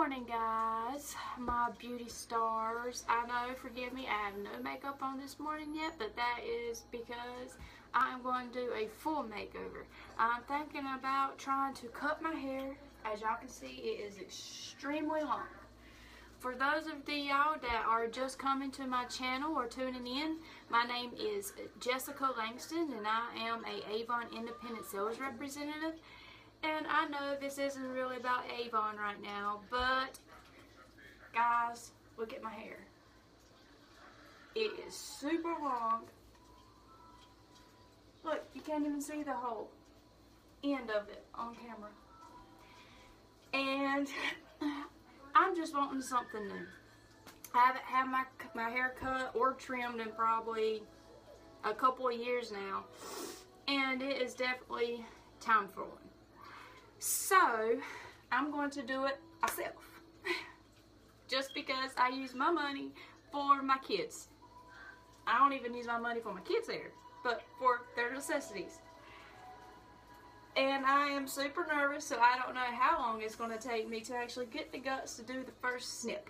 morning guys, my beauty stars. I know, forgive me, I have no makeup on this morning yet, but that is because I'm going to do a full makeover. I'm thinking about trying to cut my hair. As y'all can see, it is extremely long. For those of y'all that are just coming to my channel or tuning in, my name is Jessica Langston and I am a Avon Independent Sales Representative and I know this isn't really about Avon right now, but guys, look at my hair. It is super long. Look, you can't even see the whole end of it on camera. And I'm just wanting something new. I haven't had my, my hair cut or trimmed in probably a couple of years now. And it is definitely time for one. So, I'm going to do it myself. Just because I use my money for my kids. I don't even use my money for my kids' hair, but for their necessities. And I am super nervous, so I don't know how long it's going to take me to actually get the guts to do the first snip.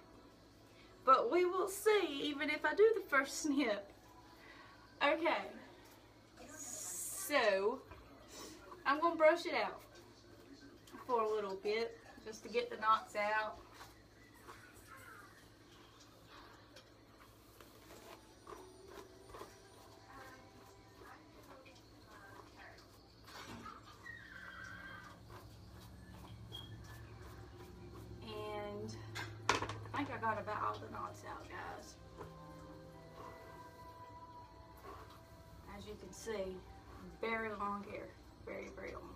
But we will see, even if I do the first snip. Okay. So, I'm going to brush it out for a little bit just to get the knots out. And I think I got about all the knots out, guys. As you can see, very long hair. Very, very long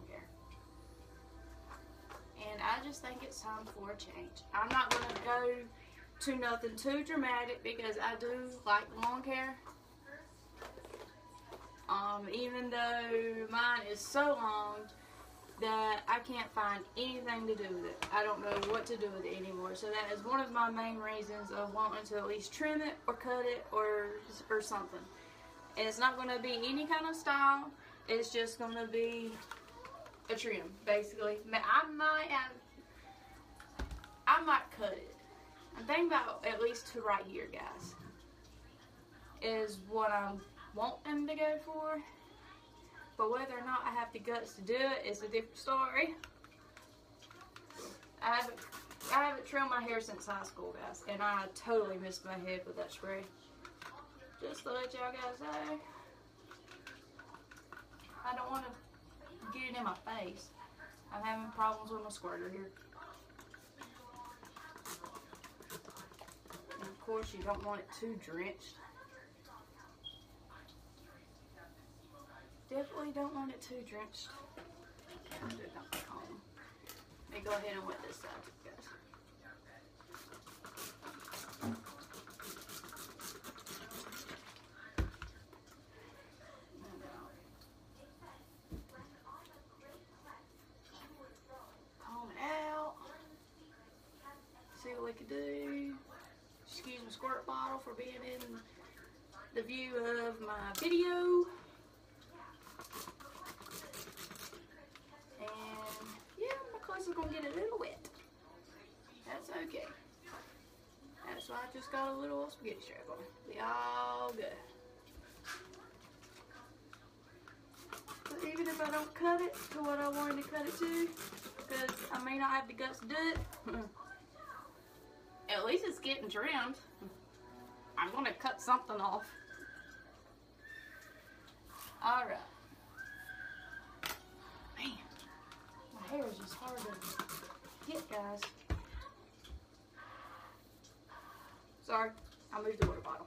just think it's time for a change. I'm not going to go to nothing too dramatic because I do like long hair. Um, even though mine is so long that I can't find anything to do with it. I don't know what to do with it anymore. So that is one of my main reasons of wanting to at least trim it or cut it or or something. And it's not going to be any kind of style. It's just going to be a trim, basically. I might have, I might cut it. I'm thinking about at least to right here, guys. Is what I'm wanting to go for. But whether or not I have the guts to do it is a different story. I haven't, I haven't trimmed my hair since high school, guys. And I totally missed my head with that spray. Just to let y'all guys know. I don't want to get it in my face. I'm having problems with my squirter here. Course you don't want it too drenched. Definitely don't want it too drenched. Let me go ahead and wet this side, guys. could do. Squirt bottle for being in the view of my video. And yeah, my clothes are gonna get a little wet. That's okay. That's why I just got a little spaghetti strap on. Be all good. But even if I don't cut it to what I wanted to cut it to, because I may not have the guts to do it, At least it's getting trimmed. I'm going to cut something off. Alright. Man, my hair is just hard to get, guys. Sorry, I moved the water bottle.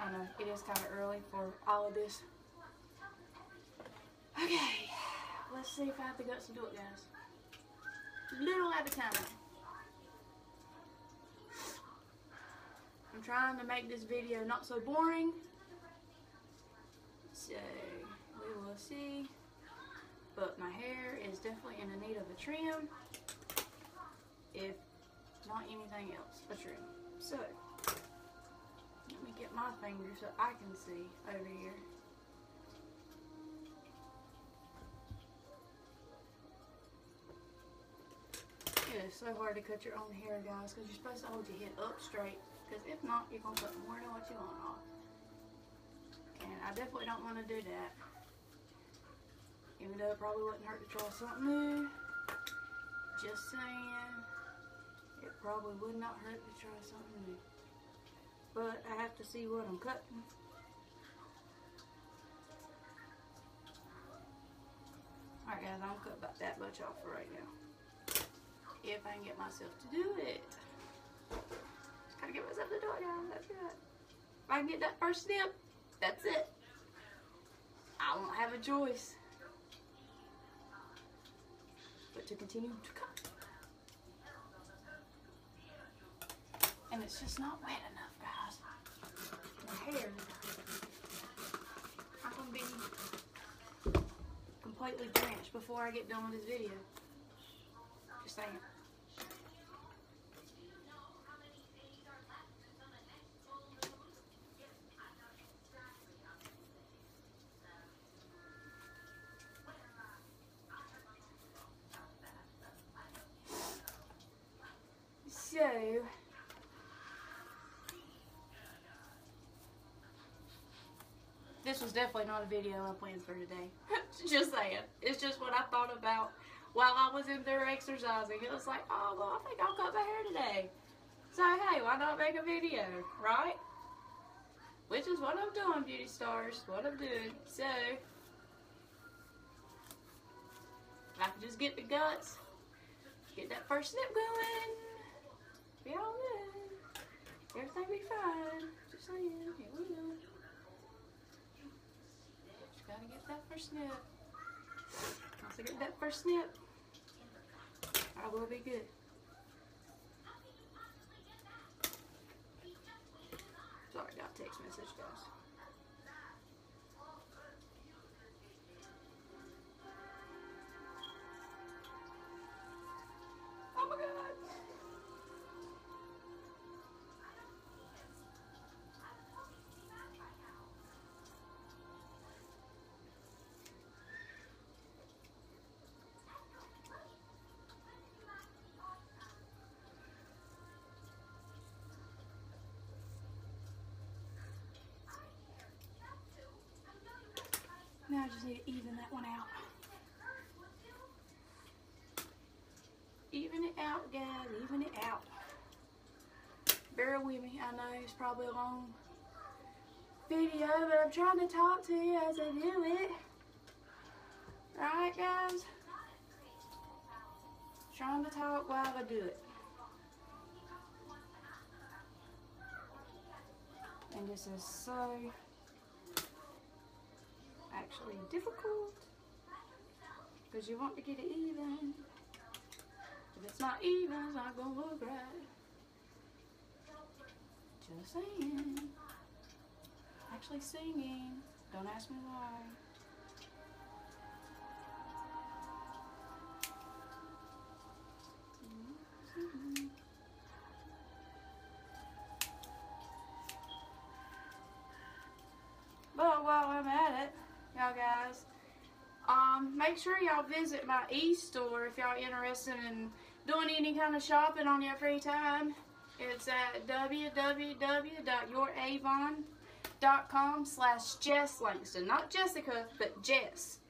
I know, it is kind of early for all of this. Okay, let's see if I have the guts to do it, guys little at a time. I'm trying to make this video not so boring. So, we will see. But my hair is definitely in the need of a trim. If not anything else, a trim. So, let me get my finger so I can see over here. Is so hard to cut your own hair, guys, because you're supposed to hold your head up straight. Because if not, you're going to cut more than what you want off. And I definitely don't want to do that. Even though it probably wouldn't hurt to try something new. Just saying. It probably would not hurt to try something new. But I have to see what I'm cutting. Alright guys, I'm cut about that much off for right now. If I can get myself to do it. Just gotta get myself to do it, guys. That's it. If I can get that first snip, that's it. I won't have a choice. But to continue to cut. And it's just not wet enough, guys. My hair. I'm gonna be completely drenched before I get done with this video. Just saying. So, this was definitely not a video I planned for today. just saying. It's just what I thought about while I was in there exercising. It was like, oh, well, I think I'll cut my hair today. So, hey, why not make a video, right? Which is what I'm doing, beauty stars. What I'm doing. So, I can just get the guts, get that first snip going, be all good. Everything be fine. Just saying. Here we go. Gotta get that first snip. Once I get that first snip, I will be good. Sorry, got a text message, guys. I just need to even that one out. Even it out, guys. Even it out. Bear with me. I know it's probably a long video, but I'm trying to talk to you as I do it. Right, guys? Trying to talk while I do it. And this is so actually difficult because you want to get it even. If it's not even, it's not gonna look right. Just saying. Actually singing. Don't ask me why. Um, make sure y'all visit my e-store if y'all interested in doing any kind of shopping on your free time. It's at www.youravon.com slash Jess Langston. Not Jessica, but Jess.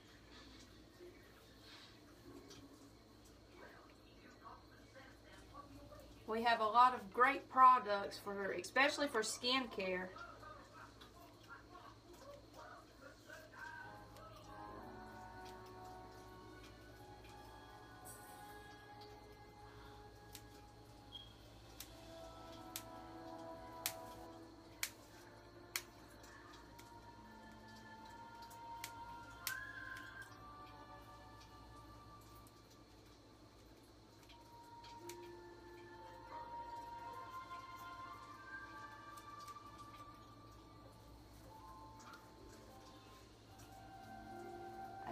We have a lot of great products for, her, especially for skincare.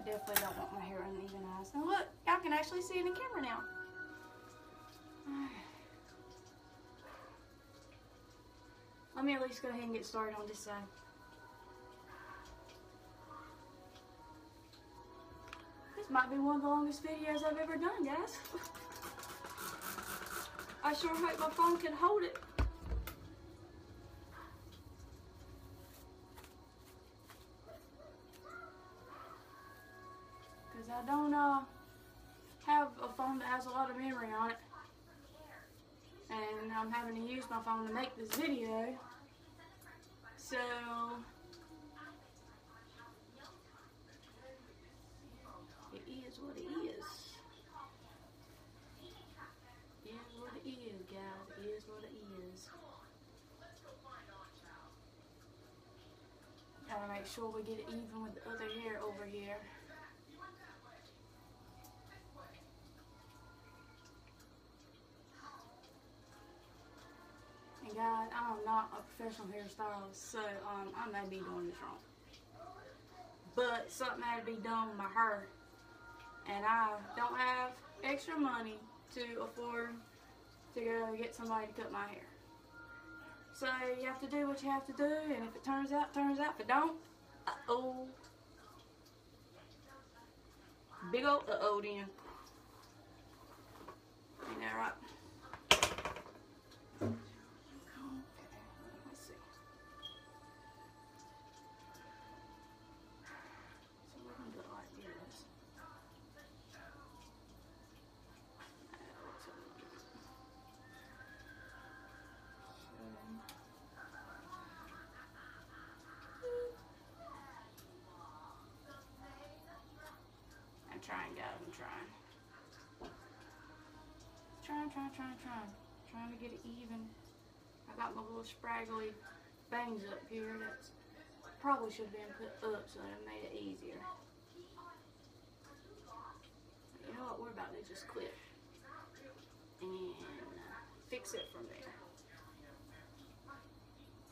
Definitely don't want my hair uneven eyes. Now look, y'all can actually see it in camera now. Let me at least go ahead and get started on this side. This might be one of the longest videos I've ever done, guys. I sure hope my phone can hold it. I don't uh have a phone that has a lot of memory on it. And I'm having to use my phone to make this video. So it is what it is. It is what it is, guys. It is what it is. Gotta make sure we get it even with the other hair over here. Guys, I'm not a professional hairstylist, so um, I may be doing this wrong. But something had to be done with my hair. And I don't have extra money to afford to go get somebody to cut my hair. So you have to do what you have to do, and if it turns out, turns out. If it don't, uh-oh. Big old uh-oh then. Ain't that right? I'm trying. Trying, trying, trying, trying. Trying to get it even. I got my little spraggly bangs up here. That's probably should have been put up so that it made it easier. You know what? We're about to just clip and fix it from there.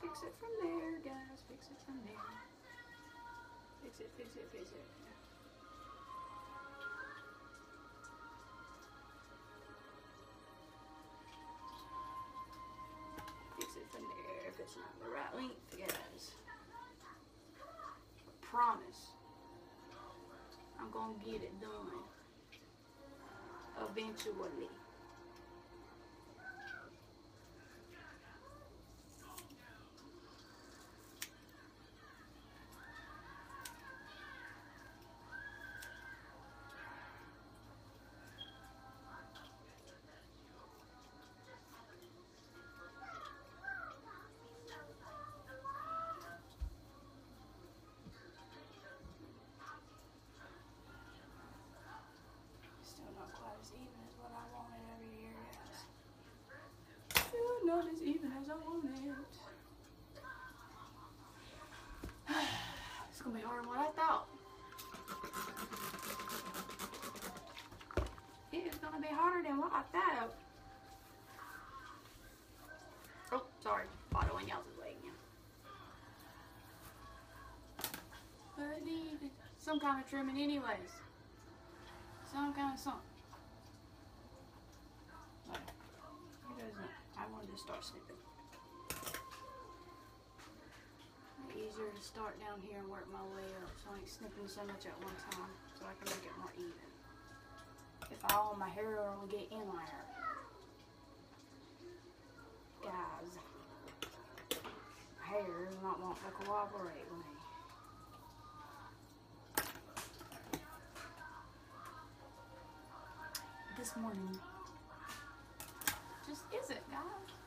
Fix it from there, guys. Fix it from there. Fix it, fix it, fix it. Gonna get it done. Eventually. Not as even as I wanted. it's gonna be harder than what I thought. It is gonna be harder than what I thought. Oh, sorry. Bottle in y'all's way again. But it needed some kind of trimming anyways. Some kind of something. But it doesn't. I wanted to start snipping. Easier to start down here and work my way up so I ain't snipping so much at one time so I can make it more even. If all my hair will get in there. Guys, my hair is not wanting to cooperate with me. This morning just isn't, guys.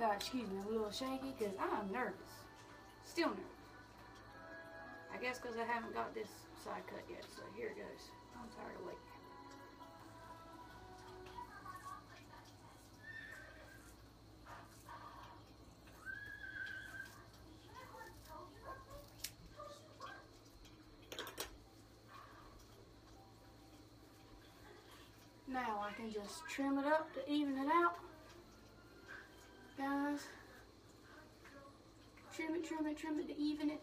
God, excuse me, I'm a little shaky because I'm nervous. Still nervous. I guess because I haven't got this side cut yet, so here it goes. I'm tired of waiting. Now I can just trim it up to even it out. Guys, trim it, trim it, trim it to even it.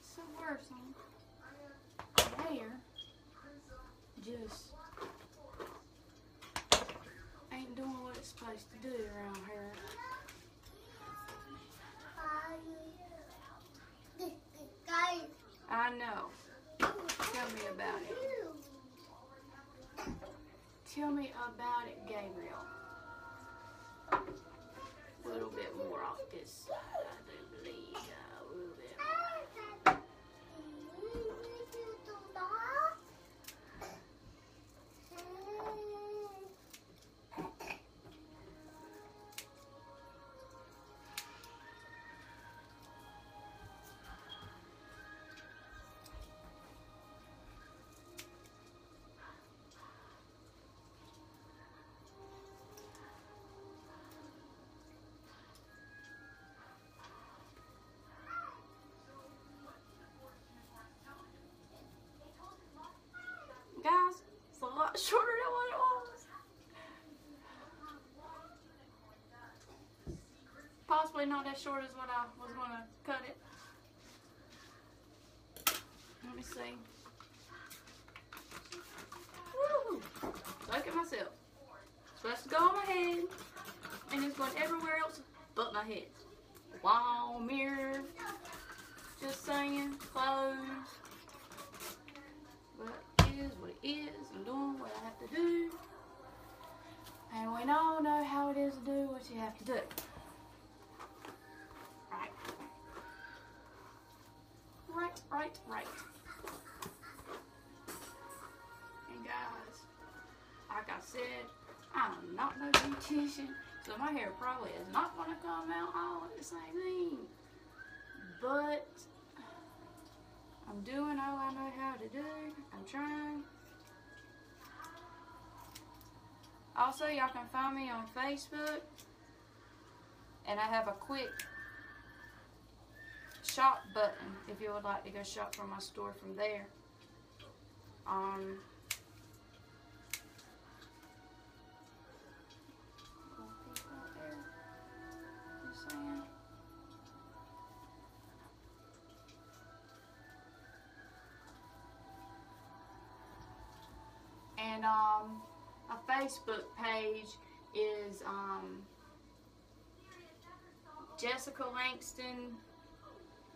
It's the worst hair. Just ain't doing what it's supposed to do around here. I know. Tell me about it. Tell me about it, Gabriel. A little bit more off this side, Possibly not as short as what I was going to cut it. Let me see. Look at myself. supposed to go on my head, and it's going everywhere else but my head. Wall, mirror, just saying, clothes. But it is what it is. I'm doing what I have to do. And we all know how it is to do what you have to do. Right, right, right. And guys, like I said, I'm not no beautician, so my hair probably is not going to come out all the same thing. But I'm doing all I know how to do. I'm trying. Also, y'all can find me on Facebook. And I have a quick shop button if you would like to go shop from my store from there. Um, and um, a Facebook page is um, Jessica Langston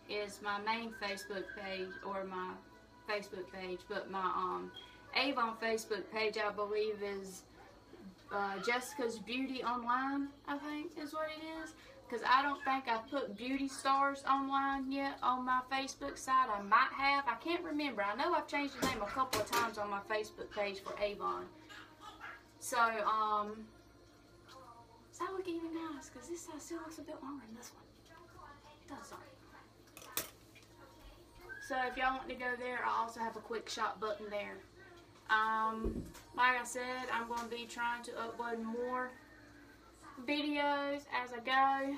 is my main Facebook page or my Facebook page, but my um, Avon Facebook page I believe is uh, Jessica's Beauty Online. I think is what it is. Because I don't think I've put beauty stars online yet on my Facebook site. I might have. I can't remember. I know I've changed the name a couple of times on my Facebook page for Avon. So, um, does that look even nice? Because this side still looks a bit longer than this one. It does, sorry. So if y'all want to go there, I also have a quick shop button there. Um, like I said, I'm going to be trying to upload more videos as I go.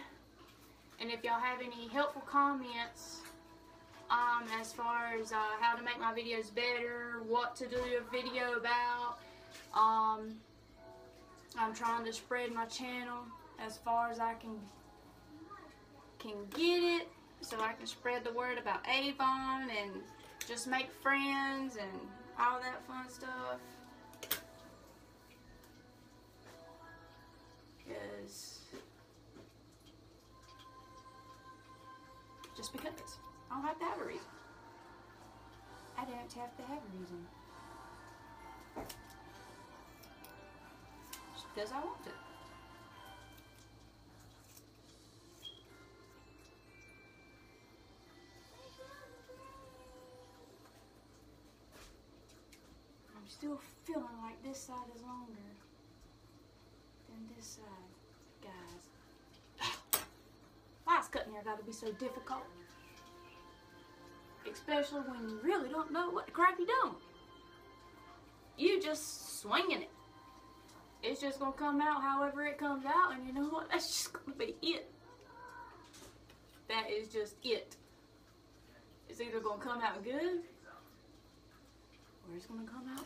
And if y'all have any helpful comments um, as far as uh, how to make my videos better, what to do a video about, um, I'm trying to spread my channel as far as I can can get it so I can spread the word about Avon and just make friends and all that fun stuff. Because just because I don't have to have a reason. I don't have to have a reason. Just because I want to. Still feeling like this side is longer than this side, guys. Why is cutting hair got to be so difficult? Especially when you really don't know what the crap you're doing. You just swinging it. It's just gonna come out however it comes out, and you know what? That's just gonna be it. That is just it. It's either gonna come out good, or it's gonna come out.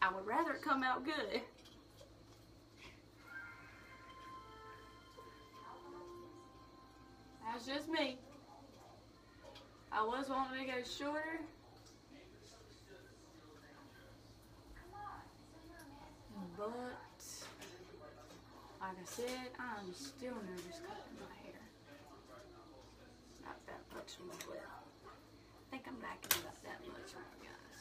I would rather it come out good. That's just me. I was wanting to go shorter. But like I said, I'm still nervous cutting my hair. Not that much more. I think I'm liking about that much more, guys.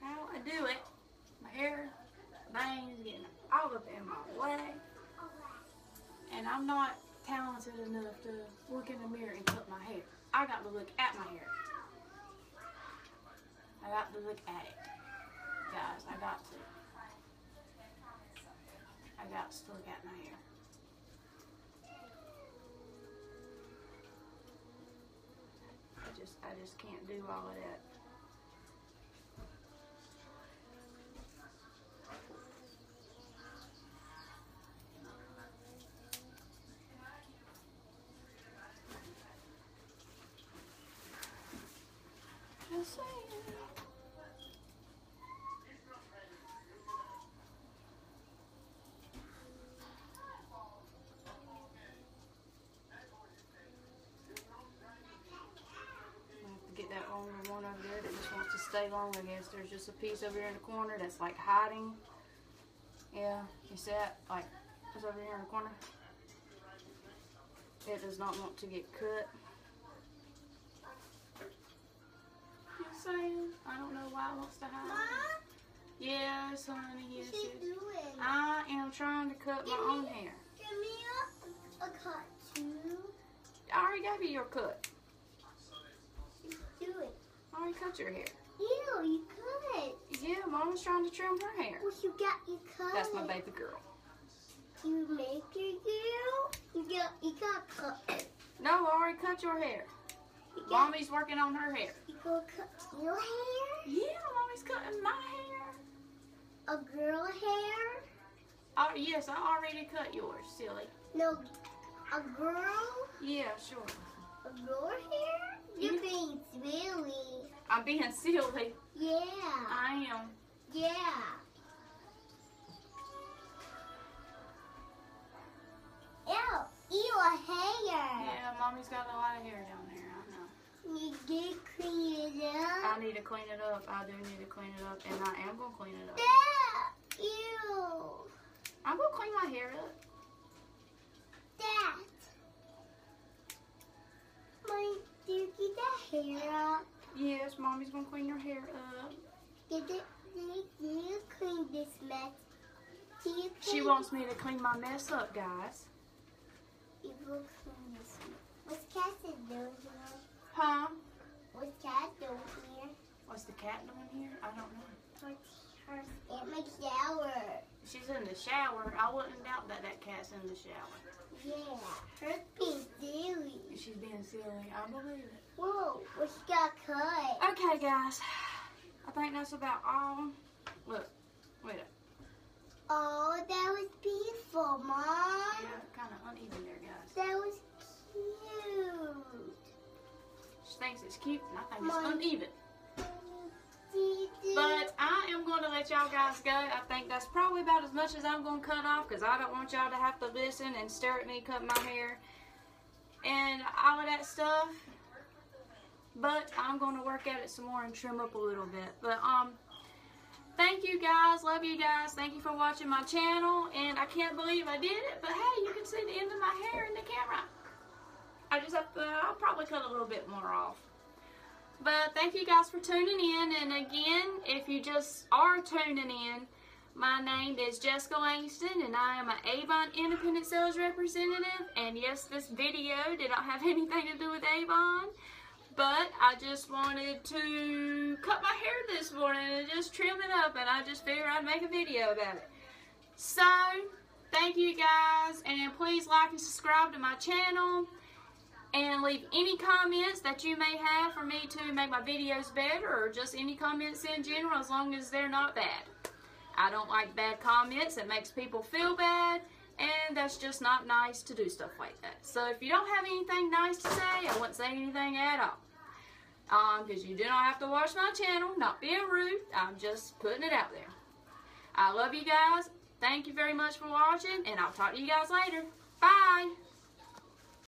How I do it, my hair, bangs getting all up in my way. And I'm not talented enough to look in the mirror and cut my hair. I got to look at my hair. I got to look at it. Guys, I got to. I got to look at my hair. I just I just can't do all of that. Just saying. I have to get that longer one over there that just wants to stay long, I guess. There's just a piece over here in the corner that's like hiding. Yeah, you see that? Like, it's over here in the corner. It does not want to get cut. You saying? I don't know why it wants to hide. Mom, Yes, honey, yes, what you yes. doing? I am trying to cut my own hair. Give me a, a cut too. I already gave you your cut. Do it. I already cut your hair. Ew, you cut. Yeah, Mama's trying to trim her hair. Well, you got you cut. That's my baby girl. You make your girl. You got you got cut. No, I already cut your hair. You got Mommy's working on her hair. you go cut your hair. Yeah, Mommy's cutting my hair. A girl hair. Oh, yes, I already cut yours, silly. No, a girl. Yeah, sure. A girl hair. You're Mhm. being silly. I'm being silly. Yeah. I am. Yeah. Ew, ew, a hair. Yeah, Mommy's got a lot of hair down there. I know. You get clean it up. I need to clean it up. I do need to clean it up, and I am gonna clean it up. Yeah. ew. I'm gonna clean my hair up. Dad. Mommy, do you get that hair up? Yes, Mommy's gonna clean your hair up. Did it, did you, clean this mess? Do you She wants me to clean my mess up, guys. You will clean this mess. What's Cassie doing here? Huh? What's Cat doing here? What's the cat doing here? I don't know. In my shower? She's in the shower. I wouldn't doubt that that cat's in the shower. Yeah, her being silly. She's being silly. I believe it. Whoa, she got cut? Okay, guys. I think that's about all. Look, wait up. Oh, that was beautiful, Mom. Yeah, kind of uneven there, guys. That was cute. She thinks it's cute, and I think Mom. it's uneven. But I am going to let y'all guys go. I think that's probably about as much as I'm going to cut off because I don't want y'all to have to listen and stare at me cut my hair and all of that stuff. But I'm going to work at it some more and trim up a little bit. But um, thank you guys. Love you guys. Thank you for watching my channel. And I can't believe I did it. But hey, you can see the end of my hair in the camera. I just have to, I'll probably cut a little bit more off. But thank you guys for tuning in. And again, if you just are tuning in, my name is Jessica Langston, and I am an Avon Independent Sales Representative. And yes, this video did not have anything to do with Avon, but I just wanted to cut my hair this morning and just trim it up, and I just figured I'd make a video about it. So, thank you guys, and please like and subscribe to my channel and leave any comments that you may have for me to make my videos better or just any comments in general as long as they're not bad. I don't like bad comments. It makes people feel bad and that's just not nice to do stuff like that. So if you don't have anything nice to say, I won't say anything at all. Um, because you do not have to watch my channel, not being rude. I'm just putting it out there. I love you guys. Thank you very much for watching and I'll talk to you guys later. Bye.